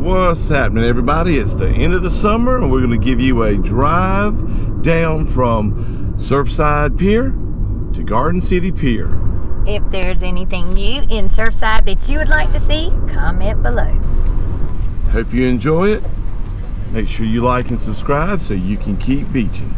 What's happening, everybody? It's the end of the summer, and we're going to give you a drive down from Surfside Pier to Garden City Pier. If there's anything new in Surfside that you would like to see, comment below. Hope you enjoy it. Make sure you like and subscribe so you can keep beaching.